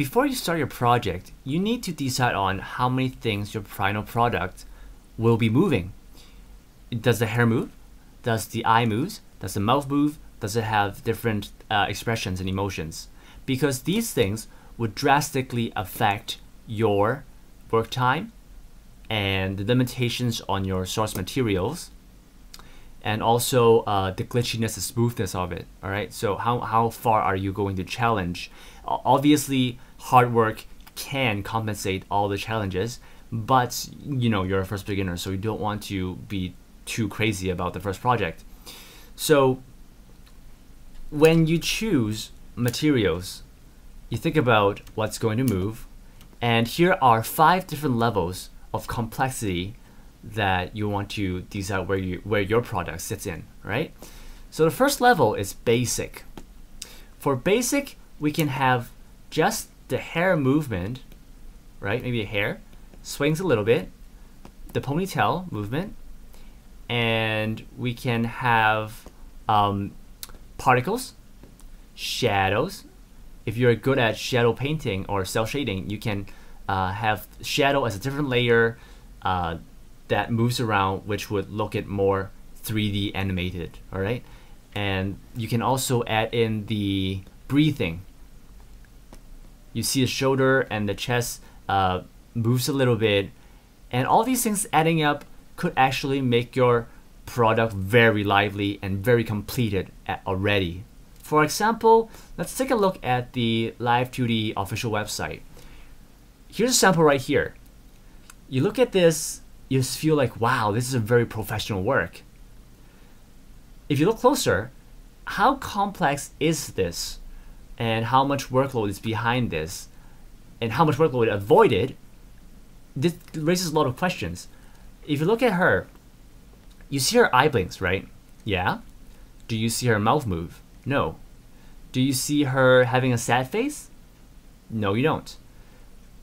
before you start your project, you need to decide on how many things your final product will be moving. Does the hair move? Does the eye move? Does the mouth move? Does it have different uh, expressions and emotions? Because these things would drastically affect your work time and the limitations on your source materials and also uh, the glitchiness and smoothness of it all right? So how, how far are you going to challenge? Obviously hard work can compensate all the challenges but you know you're a first beginner so you don't want to be too crazy about the first project. So when you choose materials you think about what's going to move and here are five different levels of complexity that you want to decide where you where your product sits in, right? So the first level is basic. For basic, we can have just the hair movement, right? Maybe a hair swings a little bit, the ponytail movement, and we can have um, particles, shadows. If you're good at shadow painting or cel shading, you can uh, have shadow as a different layer uh, that moves around, which would look it more 3D animated, all right? And you can also add in the breathing. You see the shoulder and the chest uh, moves a little bit, and all these things adding up could actually make your product very lively and very completed already. For example, let's take a look at the Live2D official website here's a sample right here. You look at this, you just feel like, wow, this is a very professional work. If you look closer, how complex is this? And how much workload is behind this? And how much workload avoided? This raises a lot of questions. If you look at her, you see her eye blinks, right? Yeah. Do you see her mouth move? No. Do you see her having a sad face? No, you don't.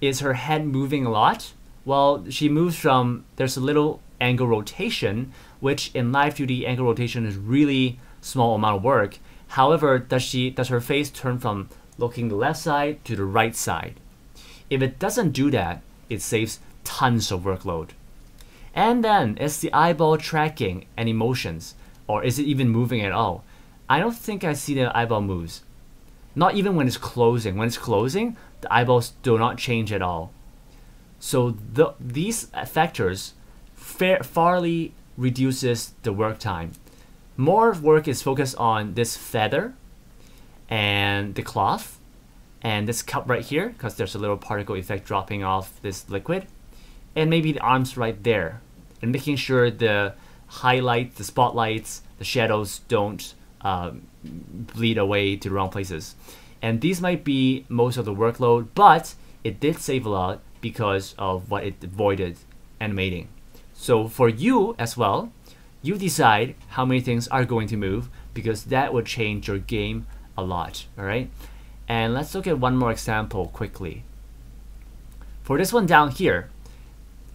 Is her head moving a lot? Well, she moves from, there's a little angle rotation, which in Live2D angle rotation is really small amount of work. However, does she does her face turn from looking the left side to the right side? If it doesn't do that, it saves tons of workload. And then is the eyeball tracking and emotions, or is it even moving at all? I don't think I see the eyeball moves. Not even when it's closing. When it's closing, the eyeballs do not change at all. So the, these factors fair, farly reduces the work time. More work is focused on this feather and the cloth and this cup right here because there's a little particle effect dropping off this liquid and maybe the arms right there and making sure the highlights, the spotlights, the shadows don't uh, bleed away to the wrong places. And these might be most of the workload, but it did save a lot because of what it avoided animating. So for you as well, you decide how many things are going to move because that would change your game a lot, all right? And let's look at one more example quickly. For this one down here,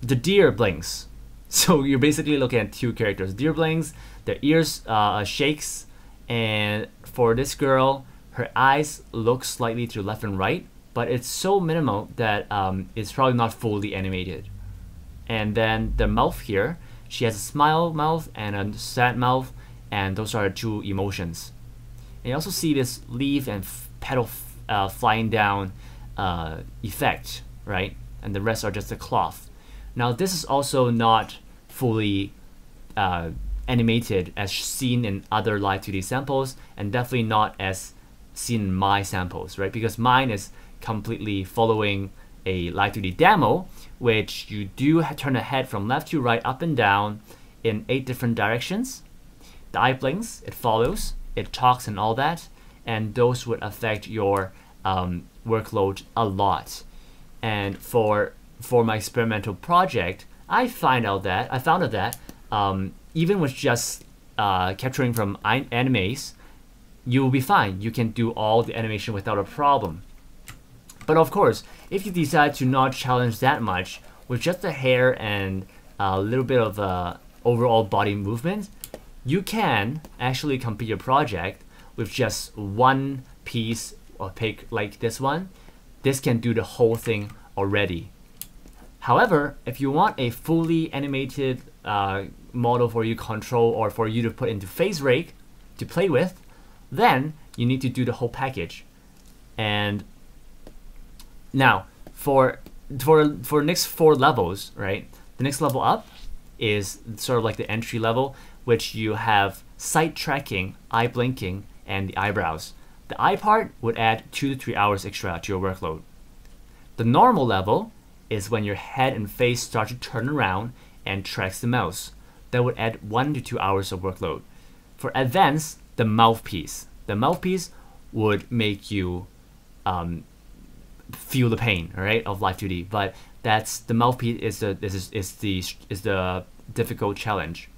the deer blinks. So you're basically looking at two characters. Deer blinks, their ears uh, shakes, and for this girl, her eyes look slightly to left and right, but it's so minimal that um, it's probably not fully animated. And then the mouth here, she has a smile mouth and a sad mouth, and those are two emotions. And you also see this leaf and petal uh, flying down uh, effect, right? And the rest are just the cloth. Now this is also not fully uh, animated as seen in other live 2D samples, and definitely not as seen in my samples, right? Because mine is completely following a Live 3D demo, which you do turn the head from left to right, up and down in eight different directions. The eye blinks, it follows, it talks and all that, and those would affect your um, workload a lot. And for for my experimental project, I find out that I found out that um, even with just uh, capturing from animes, you will be fine. You can do all the animation without a problem. But of course, if you decide to not challenge that much, with just the hair and a little bit of uh, overall body movement, you can actually complete your project with just one piece of pick like this one this can do the whole thing already. However, if you want a fully animated uh, model for you control or for you to put into FaceRig to play with, then you need to do the whole package. And now for for for next four levels, right? The next level up is sort of like the entry level, which you have sight tracking, eye blinking, and the eyebrows. The eye part would add two to three hours extra to your workload. The normal level is when your head and face start to turn around and tracks the mouse. That would add one to two hours of workload. For advanced, the mouthpiece. The mouthpiece would make you um, feel the pain, right, of Live 2D. But that's the mouthpiece is the is, is the is the difficult challenge.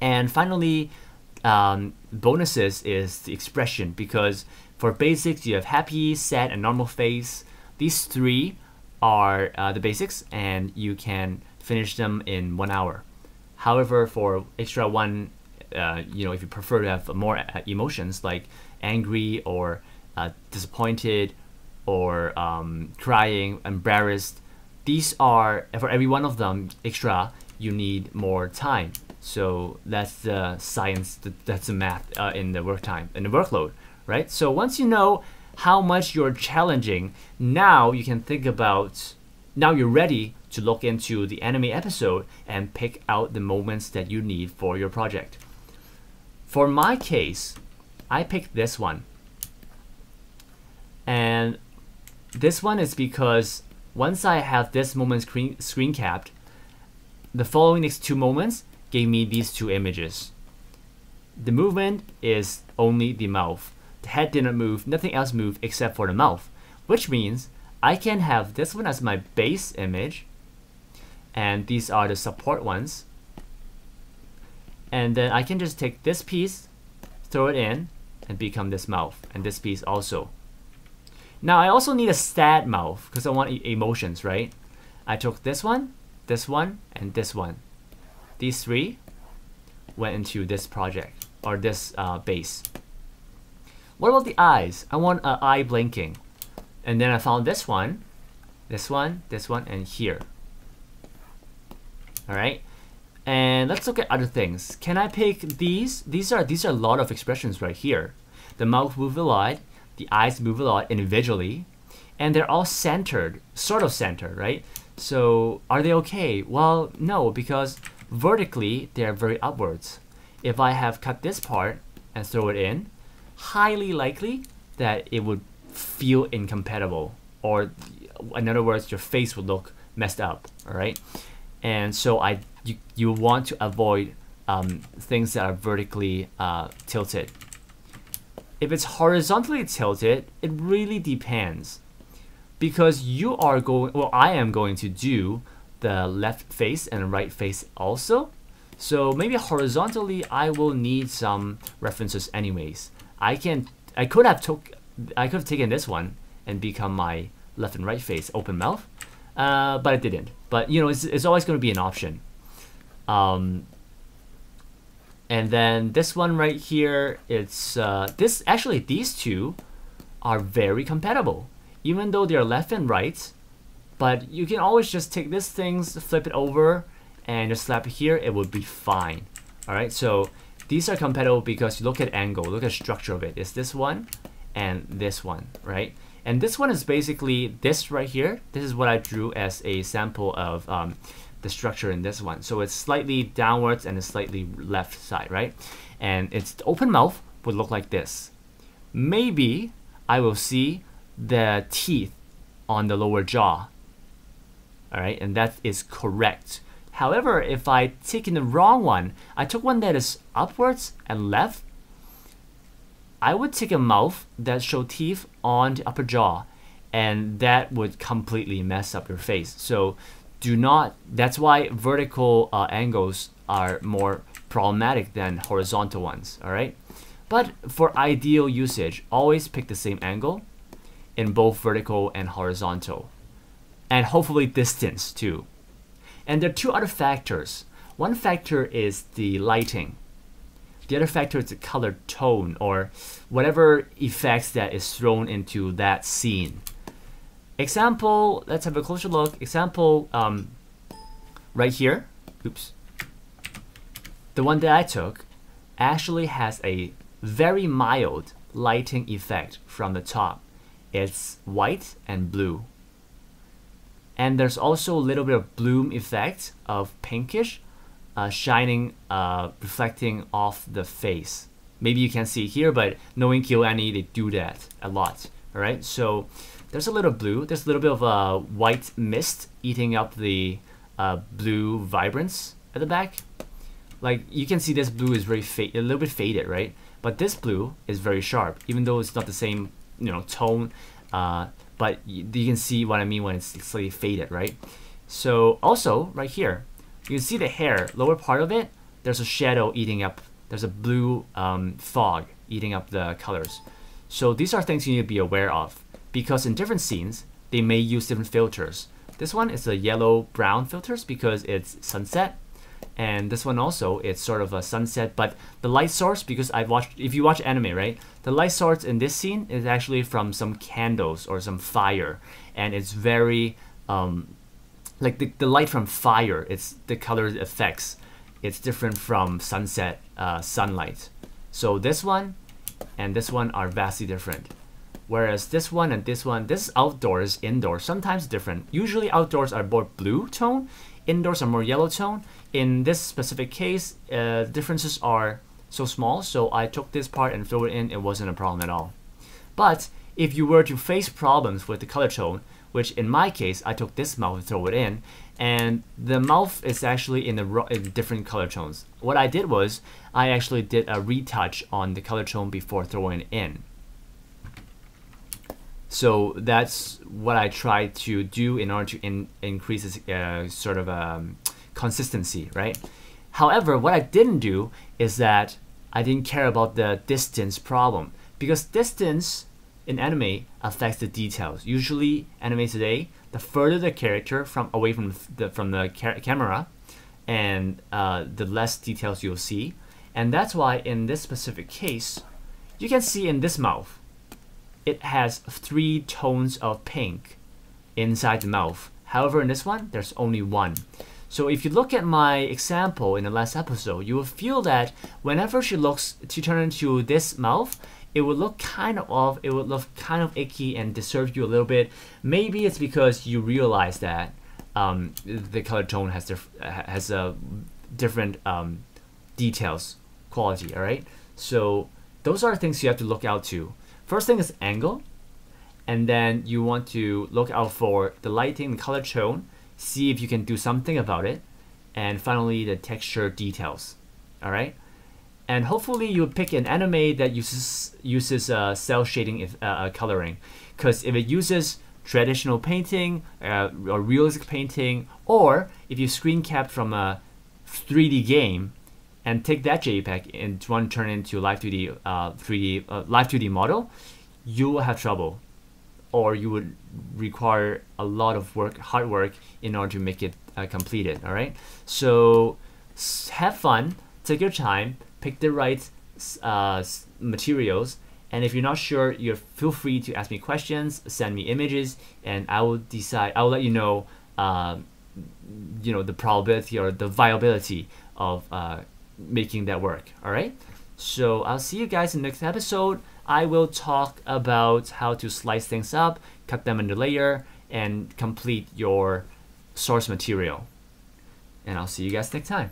And finally, um, bonuses is the expression because for basics you have happy, sad, and normal face. These three are uh, the basics, and you can finish them in one hour. However, for extra one, uh, you know, if you prefer to have more uh, emotions like angry or uh, disappointed or um, crying, embarrassed, these are for every one of them extra. You need more time. So that's the science. That's the math uh, in the work time in the workload, right? So once you know how much you're challenging, now you can think about. Now you're ready to look into the anime episode and pick out the moments that you need for your project. For my case, I picked this one. And this one is because once I have this moment screen, screen capped, the following next two moments gave me these two images. The movement is only the mouth. The head didn't move, nothing else moved except for the mouth, which means I can have this one as my base image, and these are the support ones. And then I can just take this piece, throw it in, and become this mouth, and this piece also. Now I also need a sad mouth because I want emotions, right? I took this one, this one, and this one. These three went into this project or this uh, base. What about the eyes? I want an eye blinking. And then I found this one, this one, this one, and here. All right. And let's look at other things. Can I pick these? These are these are a lot of expressions right here. The mouth move a lot, the eyes move a lot individually, and they're all centered, sort of centered, right? So are they okay? Well, no, because vertically they're very upwards. If I have cut this part and throw it in, highly likely that it would feel incompatible or in other words your face would look messed up all right and so I you, you want to avoid um, things that are vertically uh, tilted if it's horizontally tilted, it really depends. Because you are going, well, I am going to do the left face and right face also. So maybe horizontally, I will need some references anyways. I can, I could have took, I could have taken this one and become my left and right face, open mouth, uh, but I didn't. But you know, it's, it's always going to be an option. Um, and then this one right here, it's uh, this actually these two are very compatible, even though they're left and right. But you can always just take this things, flip it over, and just slap it here. It would be fine. All right, so these are compatible because you look at angle, look at structure of it. It's this one and this one, right? And this one is basically this right here. This is what I drew as a sample of um, the structure in this one. So it's slightly downwards and it's slightly left side, right? And its open mouth would look like this. Maybe I will see the teeth on the lower jaw. All right, and that is correct. However, if I take in the wrong one, I took one that is upwards and left, I would take a mouth that show teeth on the upper jaw and that would completely mess up your face. So do not, that's why vertical uh, angles are more problematic than horizontal ones, all right? But for ideal usage, always pick the same angle in both vertical and horizontal. And hopefully distance too. And there are two other factors. One factor is the lighting. The other factor is the color tone or whatever effects that is thrown into that scene. Example, let's have a closer look. Example, um, right here, oops. The one that I took actually has a very mild lighting effect from the top. It's white and blue. And there's also a little bit of bloom effect of pinkish uh, shining, uh, reflecting off the face. Maybe you can see here, but knowing KyoAni, they do that a lot. All right, so there's a little blue. There's a little bit of a white mist eating up the uh, blue vibrance at the back. Like you can see this blue is very a little bit faded, right? But this blue is very sharp, even though it's not the same, you know, tone. Uh, but you, you can see what I mean when it's slightly faded, right? So also right here, you can see the hair, lower part of it, there's a shadow eating up, there's a blue um, fog eating up the colors. So these are things you need to be aware of because in different scenes, they may use different filters. This one is a yellow brown filters because it's sunset. And this one also, it's sort of a sunset, but the light source, because I've watched, if you watch anime, right? The light source in this scene is actually from some candles or some fire. And it's very, um, like the, the light from fire, it's the color effects. It's different from sunset uh, sunlight. So this one and this one are vastly different. Whereas this one and this one, this is outdoors, indoors, sometimes different. Usually outdoors are more blue tone, indoors are more yellow tone. In this specific case, uh, differences are so small, so I took this part and threw it in, it wasn't a problem at all. But if you were to face problems with the color tone, which in my case, I took this mouth and throw it in, and the mouth is actually in, the, in different color tones. What I did was, I actually did a retouch on the color tone before throwing it in. So that's what I try to do in order to in, increase this uh, sort of um, consistency, right? However, what I didn't do is that I didn't care about the distance problem because distance in anime affects the details. Usually, anime today, the further the character from away from the from the ca camera, and uh, the less details you'll see. And that's why in this specific case, you can see in this mouth, it has three tones of pink inside the mouth. However, in this one, there's only one. So if you look at my example in the last episode, you will feel that whenever she looks, she turns into this mouth, it would look kind of off, it would look kind of icky and disturb you a little bit. Maybe it's because you realize that um, the color tone has has a different um, details quality. All right, so those are things you have to look out to. First thing is angle, and then you want to look out for the lighting, the color tone, see if you can do something about it, and finally the texture details. All right and hopefully you pick an anime that uses uses uh, cel shading if, uh, uh coloring because if it uses traditional painting uh, or realistic painting or if you screen cap from a 3D game and take that JPEG and to turn into live 2D 3D uh, live 2D model you will have trouble or you would require a lot of work hard work in order to make it uh, completed all right so have fun take your time pick the right uh, materials. And if you're not sure, you feel free to ask me questions, send me images, and I will decide. I will let you know, uh, you know, the probability or the viability of uh, making that work. All right. So I'll see you guys in the next episode. I will talk about how to slice things up, cut them into layer, and complete your source material. And I'll see you guys next time.